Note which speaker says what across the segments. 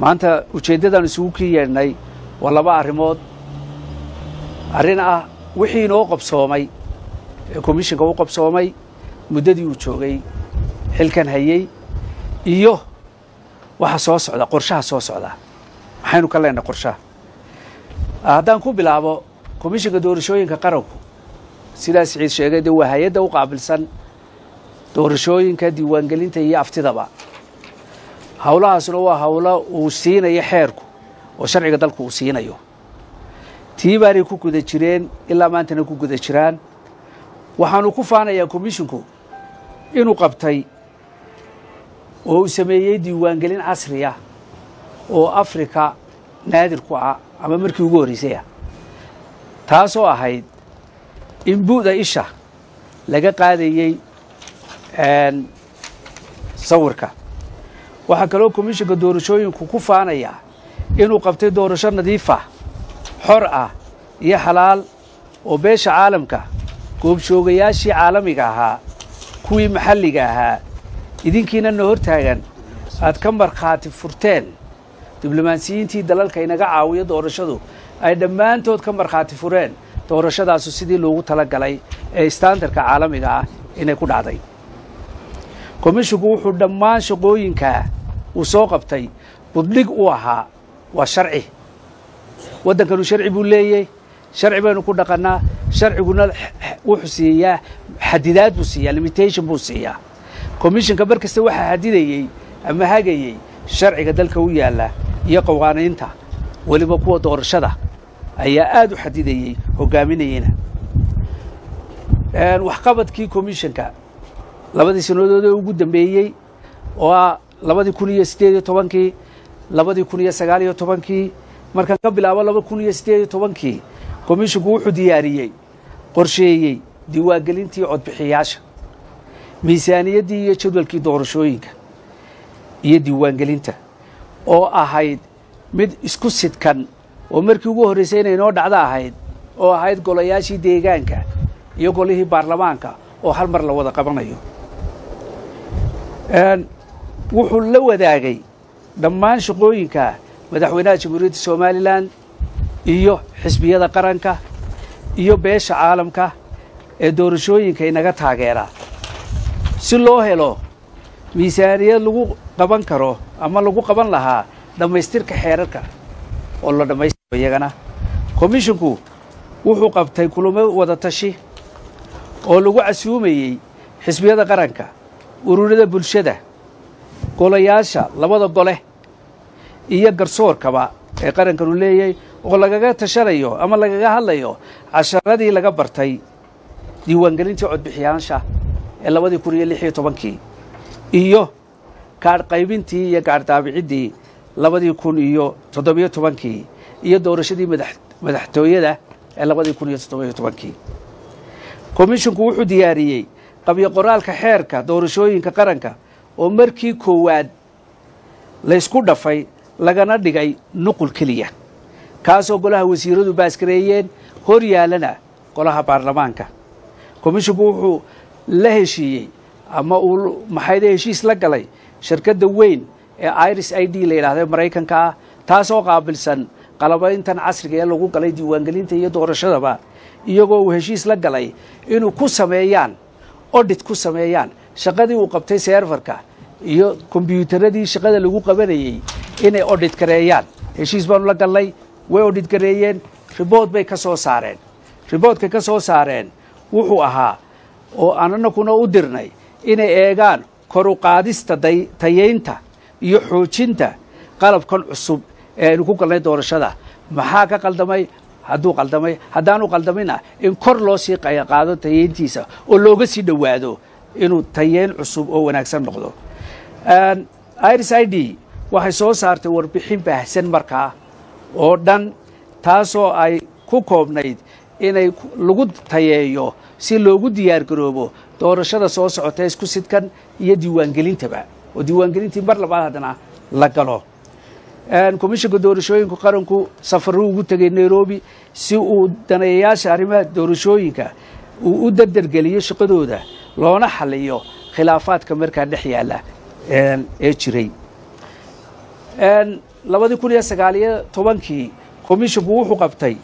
Speaker 1: maanta ujeeddadaan isugu kii yeedhnay waa laba arrimood. Arrin ah wixii inoo qabsoomay ee komishinka u qabsoomay muddadii uu joogay xilkan hayey iyo waxa soo socda qorshaha soo socda. Maxaynu ka leenahay qorshaha. Haddaan ku bilaabo komishinka doorashooyinka qaranku sidaa siciid sheegay dee waa hay'adda u qaabilsan doorashooyinka diiwaangelinta iyo aftidaba howlahaasuna waa howlo uu siinayo xeerku oo sharciga dalku uu siinayo. Tii baanay ku guda jireen ilaa maantana ku guda jiraan. Waxaanu ku faanayaa komishinku inuu qabtay oo uu sameeyey diiwaangelin casriya oo afrika naadir ku ah ama markii ugu horraysay ah. Taasoo ahayd in bu'da isha laga qaadayey sawirka waxaa kaloo komishinka doorashooyinku ku faanayaa inuu qabtay doorasho nadiif ah xor ah iyo xalaal oo beesha caalamka goobjoogayaashii caalamiga ahaa kuwii maxalliga ahaa. Idinkiina na hortaagan aad ka markhaati furteen. Diblomaasiyiintii dalalka inaga caawiyo doorashadu ay dhammaantood ka markhaati fureen doorashadaasu sidii loogu tala galay ee istaandarka caalamiga ah inay ku dhacday. Komishinku wuxuu dhammaan shaqooyinkaa uu soo qabtay buddhig u ahaa waa sharci. Waddankanu sharci buu leeyey sharci baynu ku dhaqannaa sharciguna wuxuu siiyaa xadidaad buu siiyaa limitation buu siiyaa. Komishinka mar kasta waxaa xadidayey ama hagayey sharciga dalka u yaalla iyo qawaaniinta weliba kuwa doorashada ayaa aad u xadidayey hogaaminayena waxqabadkii komishinka labadii sannadood ee ugu dambeeyey oo labadii kun iyo siddeed iyo tobankii labadii kun iyo sagaal iyo tobankii markaan ka bilaabo laba kun iyo siddeed iyo tobankii komishinku wuxuu diyaariyey qorsheeyey diiwaangelintii codbixiyaasha miisaaniyaddii iyo jadwalkii doorashooyinka iyo diiwaangelinta oo ahayd mid isku sidkan oo markii ugu horraysay inay noo dhacdo ahayd oo ahayd golayaashii deegaanka iyo golihii baarlamaanka oo hal mar la wada qabanayo wuxuu la wadaagay dhammaan shaqooyinka madaxweynaha jamhuuriyadda somalilan iyo xisbiyada qaranka iyo beesha caalamka ee doorashooyinka inaga taageera. Si loo helo miisaaniyad lagu qaban karo ama lagu qaban lahaa dhammaystirka xeerarka oo la dhammaystiro iyagana komishinku wuxuu qabtay kulamo wada tashi oo lagu casuumayey xisbiyada qaranka ururada bulshada golayaasha labada gole iyo garsoorkaba ee qarankanu leeyahay oo lagaga tashanayo ama lagaga hadlayo casharadii laga bartay diiwaangelintii codbixiyaasha ee labadii kun iyo lix iyo tobankii iyo gaadh qaybintii iyo gaadh daabiciddii labadii kun iyo toddobiyo tobankii iyo doorashadii madaxtooyada ee labadii kun iyo toddobiyo tobankii. Komishinku wuxuu diyaariyey qabyo qoraalka xeerka doorashooyinka qaranka oo markii koowaad laysku dhafay lagana dhigay nuqul keliya. Kaasoo golaha wasiiradu baaskareeyeen hor yaalana golaha baarlamaanka. Komishinku wuxuu la heshiiyey ama uu maxayde heshiis la galay shirkadda weyn ee iris i d la yidhahda maraykanka ah taasoo qaabilsan qalabayntan casriga ee lagu galay diiwaangelinta iyo doorashadaba iyagoo uu heshiis la galay inuu ku sameeyaan odhit ku sameeyaan shaqadii uu qabtay seerfarka iyo kombyuutaradii shaqada lagu qabanayey inay odhit gareeyaan heshiis baanu la gallay way odhit gareeyeen ribood bay ka soo saareen. Riboodkay ka soo saareen wuxuu ahaa oo ananakuna u dirnay inay eegaan koru qaadista tayaynta iyo xoojinta qalabkan cusub ee aynu ku galnay doorashada. Maxaa ka qaldamay? Hadduu qaldamay. Haddaanu qaldamina in kor loo sii qaado tayeyntiisa oo looga sii dhowaado inuu tayeyn cusub oo wanaagsan noqdo iris i d waxay soo saartay warbixin baahsan markaa oo dhan taasoo ay ku koobnayd inay lagu tayeeyo si loogu diyaar garoobo doorashada soo socota isku sidkan iyo diiwaangelintaba oo diiwaangelintii mar labaad haddana la galo. Komishinka doorashooyinka qaranku safaruu ugu tegay nairobi si uu daneeyayaasha arrimaha doorashooyinka uu u dardargeliyo shaqadooda loona xaliyo khilaafaadka markaa dhex yaalla ee jiray. Labadii kun iyo sagaaliyo tobankii komishinku wuxuu qabtay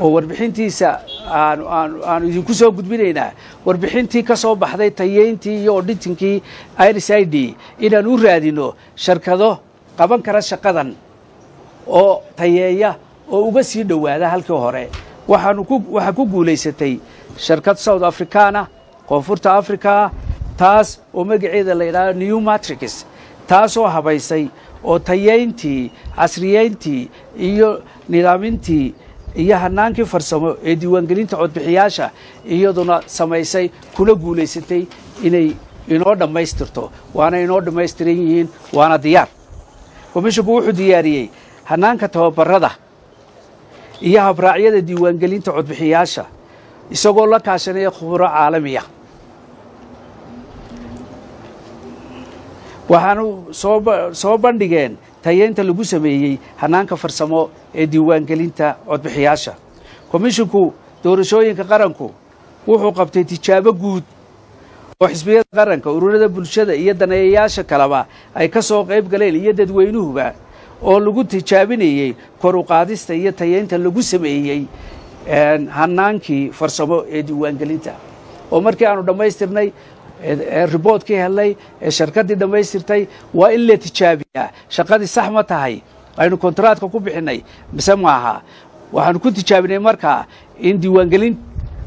Speaker 1: oo warbixintiisa aanu aanu aanu idinku soo gudbinaynaa. Warbixintii ka baxday tayeyntii iyo odhitinkii irs i d inaan u raadino sharkado qaban kara shaqadan oo tayeeya oo uga sii dhowaada halkii hore. Waxaanu ku waxaa ku guulaysatay sharkad south africana koonfurta africa taas oo magaceeda la yidhahdo new matrix taasoo habaysay oo tayeyntii casriyeyntii iyo nidaamintii iyo hanaankii farsamo ee diiwaangelinta codbixiyaasha iyaduna samaysay kuna guulaysatay inay inoo dhammaystirto waana inoo dhammaystiran yihiin waana diyaar. Komishinku wuxuu diyaariyey hanaanka tababarada iyo habraacyada diiwaangelinta codbixiyaasha isagoo la kaashanaya khuburo caalamiya waxaanu soo bandhigeen tayeynta lagu sameeyey hanaanka farsamo ee diiwaangelinta codbixiyaasha. Komishinku doorashooyinka qaranku wuxuu qabtay tijaabo guud oo xisbiyada qaranka ururada bulshada iyo daneeyayaasha kaleba ay ka soo qayb galeen iyo dadweynuhuba oo lagu tijaabinayey kor u qaadista iyo tayeynta lagu sameeyey hanaankii farsamo ee diiwaangelinta. Oo markii aanu dhammaystirnay riboodkii helnay ee sharkaddii dhammaystirtay waa in la tijaabiyaa. Shaqadii sax ma tahay. Aynu kontraadka ku bixinay. Mise maaha waxaanu ku tijaabinay markaa in diiwaangelin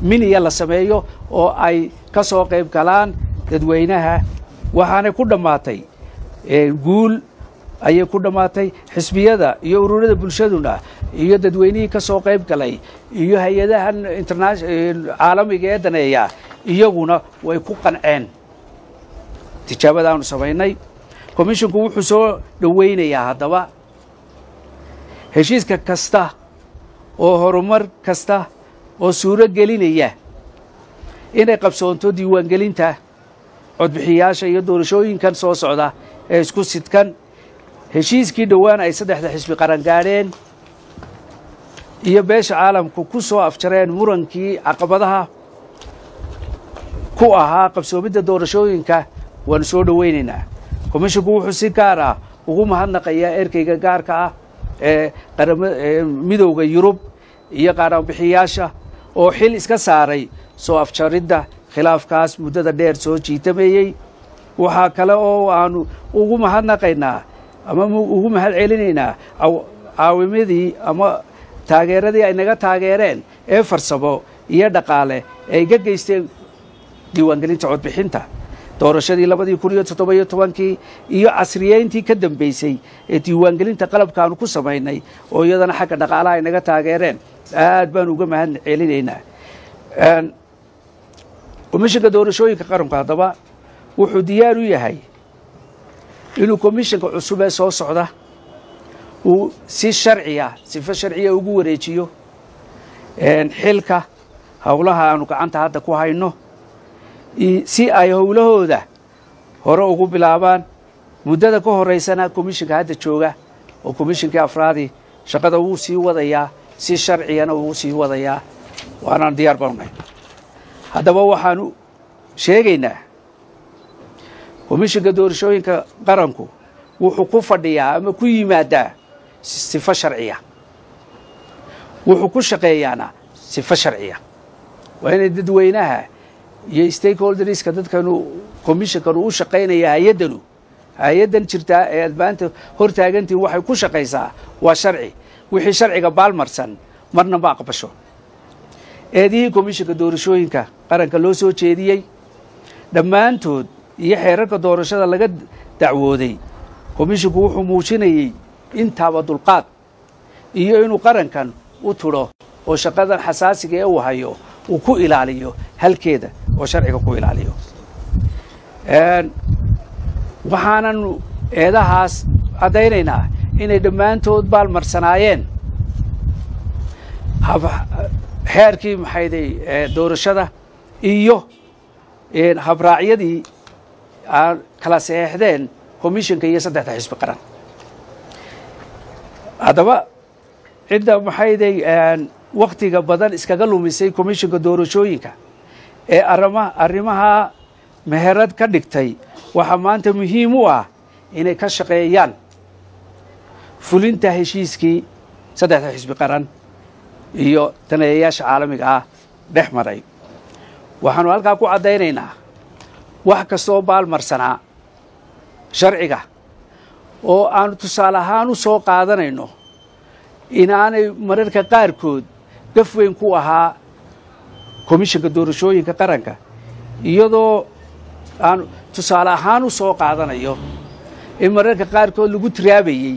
Speaker 1: miniya la sameeyo oo ay ka soo qayb galaan dadweynaha. Waxaanay ku dhammaatay guul ayay ku dhammaatay. Xisbiyada iyo ururada bulshaduna iyo dadweynihii ka soo qayb galay iyo hay'adahan caalamiga ee daneeya iyaguna way ku qanceen. Tijaabadaanu samaynay. Komishinku wuxuu soo dhoweynayaa haddaba. Heshiiska kasta oo horumar kasta oo suuro gelinaya inay qabsoonto diiwaangelinta codbixiyaasha iyo doorashooyinkan soo socda ee isku sidkan heshiiskii dhowaan ay saddexda xisbi qaran gaadheen iyo beesha caalamku ku soo afjareen murankii caqabadaha ku ahaa qabsoomidda doorashooyinka waanu soo dhoweynaynaa. Komishinku wuxuu si gaar ah ugu mahadnaqayaa erkeyga gaarka ah ee midowda yurub iyo qaranbixiyaasha oo xil iska saaray soo afjaridda khilaafkaas muddada dheer soo jiitameeyey. Waxaa kale oo aanu ugu mahadnaqaynaa ama ugu mahad celinaynaa caawimadii ama taageeradii ay naga taageereen ee farsamo iyo dhaqaale ay ka geysteen diiwaangelinta codbixinta. Doorashadii labadii kun iyo toddoba-iyo tobankii iyo casriyeyntii ka dambeysay ee diiwaangelinta qalabkaanu ku samaynay oo iyadana xagga dhaqaalaha ay naga taageereen aad baanu uga mahad celinaynaa. Komishinka doorashooyinka qaranku haddaba wuxuu diyaar u yahay inuu komishinka cusub ee soo socda uu si sharciya sifo sharciya ugu wareejiyo. Xilka howlaha aanu gacanta hadda ku hayno si ay howlahooda hore ugu bilaabaan. Muddada ka horeysana komishinka hadda jooga oo komishinkii afraadii shaqada wuu sii wadayaa si sharciyana wuu sii wadayaa. Waanaan diyaar banunay haddaba waxaanu sheegaynaa komishinka doorashooyinka qaranku wuxuu ku fadhiyaa ama ku yimaadaa sifo sharciya. Wuxuu ku shaqeeyaana sifo sharciya. Waa inay dadweynaha iyo stakeholderska dadkanu commishonkanu u shaqaynaya hay'addanu hay'addan jirtaa ee aad maanta hor taagantihin waxay ku shaqaysaa waa sharci. Wixii sharciga baalmarsan marna ma aqbasho. Eedihii komishinka doorashooyinka qaranka loo soo jeediyey dhammaantood iyo xeerarka doorashada laga dacwooday komishinku wuxuu muujinayey intaaba dulqaad iyo inuu qarankan u tudho oo shaqadan xasaasiga ee uu hayo uu ku ilaaliyo halkeeda oo sharciga ku ilaaliyo. Waxaanan eedahaas caddaynaynaa inay dhammaantood baalmarsanaayeen xeerkii maxayday doorashada iyo habraacyadii kala saxeixdeen commissionka iyo saddexda xisbi qaran. Haddaba cidda maxayday waktiga badan iskaga lumisay commissionka doorashooyinka ee arrimaha meherad ka dhigtay waxaa maanta muhiim u ah inay ka shaqeeyaan fulinta heshiiskii saddexda xisbi qaran iyo daneeyayaasha caalamiga ah dhex maray. Waxaanu halkaa ku caddaynaynaa wax kastaoo baalmarsanaa sharciga oo aanu tusaale ahaan u soo qaadanayno inaanay mararka qaarkood gaf weyn ku ahaa komishanka doorashooyinka qaranka iyadoo aanu tusaale ahaan u soo qaadanayo in mararka qaarkood lagu tiraabayey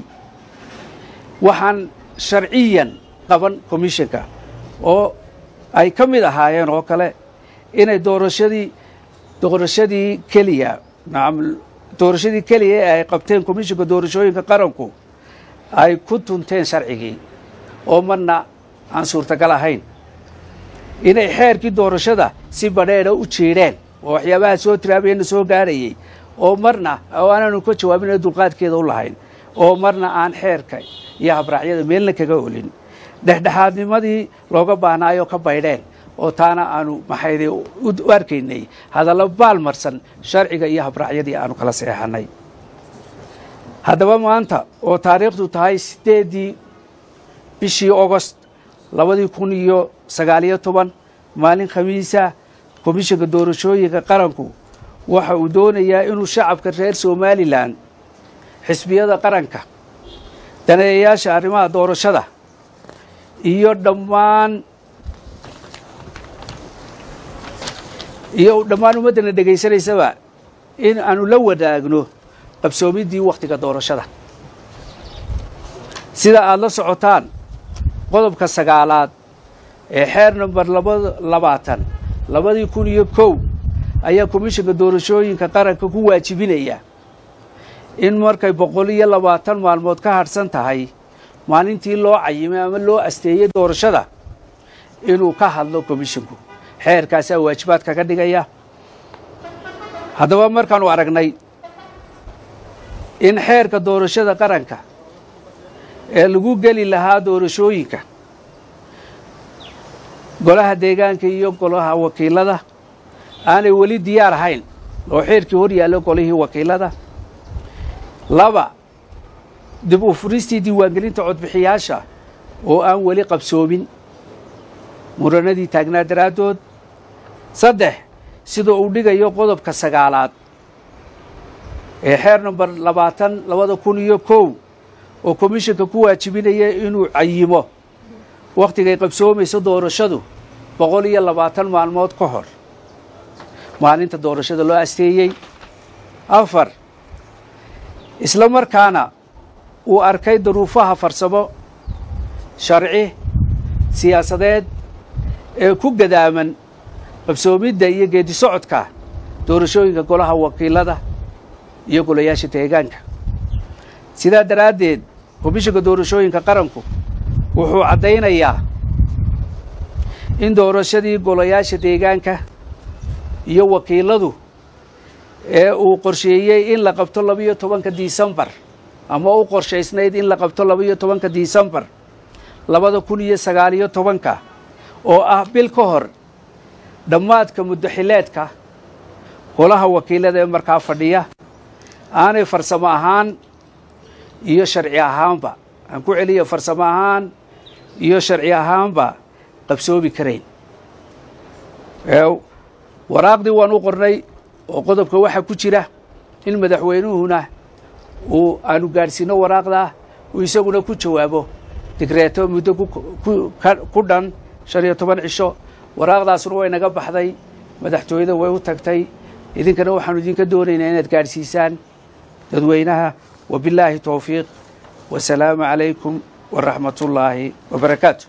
Speaker 1: waxaan sharciyan qaban komishanka oo ay ka mid ahaayeen oo kale inay doorashadii doorashadii keliya doorashadii keliya ee ay qabteen komishanka doorashooyinka qaranku ay ku tunteen sharcigii. Oo marna aan suurtagal ahayn inay xeerkii doorashada si badheedha u jeedheen oo waxyaabaha soo tiraabayana soo gaadhayay oo marna oo aanaanu ka jawaabin ee dulqaadkeeda u lahayn. Oo marna aan xeerka iyo habraacyada meelna kaga olin. Dhexdhexaadnimadii looga baahnaayoo ka baydheen. Oo taana aanu maxayde u arkaynay. Hadallo baalmarsan sharciga iyo habraacyadii aanu kala seexanay haddaba maanta oo taariikhdu tahay siddeeddii bishii ogost labadii kun iyo sagaaliyo toban maalin khamiisa komishanka doorashooyinka qaranku waxa uu doonayaa inuu shacabka reer somalilan xisbiyada qaranka daneeyayaasha arrimaha doorashada iyo dhammaan iyo dhammaan ummaddana dhegaysanaysaba in aanu la wadaagno qabsoomiddii wakhtiga doorashada. Sida aada la socotaan qodobka sagaalaad xeer number laba labaatan. Labadii kun iyo kow ayaa komishanka doorashooyinka qaranka ku waajibinaya in markay boqol iyo labaatan maalmood ka hadhsan tahay maalintii loo cayimay ama loo asteeyey doorashada inuu ka hadlo komishinku. Xeerkaasaa waajibaad kaga dhigaya. Haddaba markaanu aragnay in xeerka doorashada qaranka ee lagu geli lahaa doorashooyinka golaha deegaanka iyo golaha wakiilada. Aanay weli diyaar ahayn oo xeerkii hor yaallo golihii wakiilada. Laba dib u furistii diiwaangelinta codbixiyaasha oo aan weli qabsoomin muranadii taagnaa daraaddood. Saddex sida uu dhigayo qodobka sagaalaad ee xeer number labaatan labada kun iyo kow oo komishanka ku waajibinaya inuu cayimo wakhtigay qabsoomayso doorashadu boqol iyo labaatan maalmood ka hor. Maalinta doorashada loo asteeyey afar. Isla markaana uu arkay daruufaha farsamo sharci siyaasadeed ee ku gadaaman qabsoomidda iyo geedi socodka doorashooyinka golaha wakiilada iyo golayaasha deegaanka. Sidaa daraaddeed komishanka doorashooyinka qaranku wuxuu caddaynayaa in doorashadii golayaasha deegaanka iyo wakiiladu ee uu qorsheeyey in la qabto labiyo tobanka disembar ama u qorshaysnayd in la qabto labiyo tobanka disembar labada kun iyo sagaaliyo tobanka oo ah bil ka hor dhammaadka muddaxileedka golaha wakiilada ee markaa fadhiya aanay farsamo ahaan iyo sharci ahaanba. Aan ku celiya farsamo ahaan iyo sharci ahaanba qabsoomi karayn. Waraaqdii waan u qornay oo qodobka waxaa ku jira in madaxweynuhuna uu aanu gaadhsiino waraaqdaa uu isaguna ku jawaabo digreeto muddo ku dhan shan iyo toban cisho. Waraaqdaasuna way naga baxday madaxtooyada way u tagtay. Idinkana waxaanu idinka doonaynaa inaad gaadhsiisaan dadweynaha. Wabilaahi towfiiq wasalaamu calaykum waraxmat ullaahi wabarakaatu